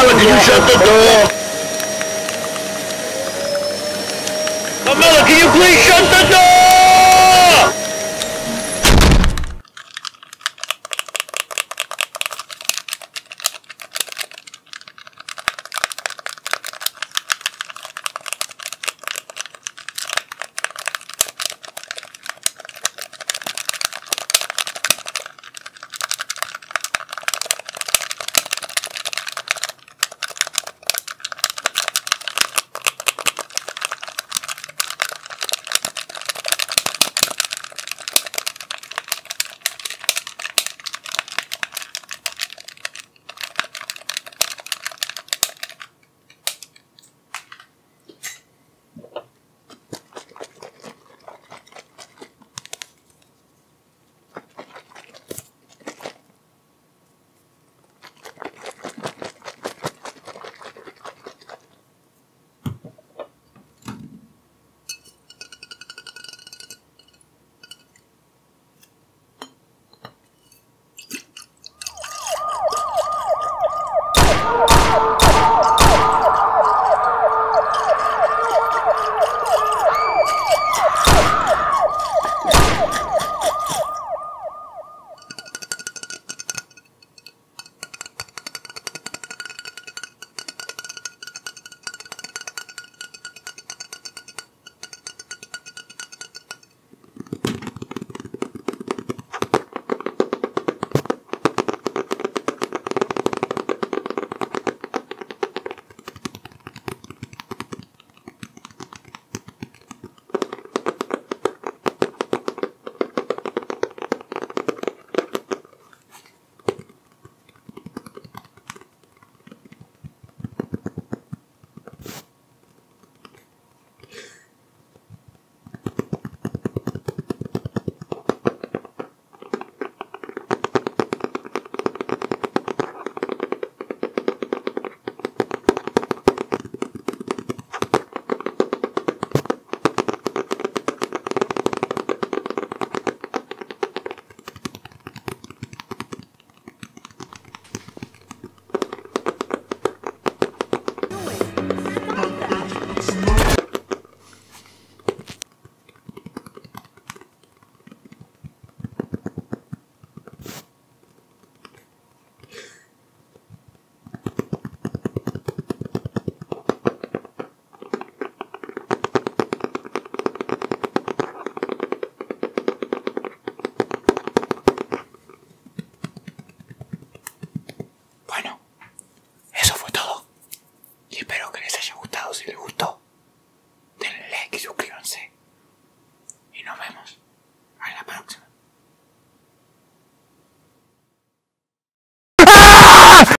Carmella, can you shut the door? Carmella, can you please shut the door?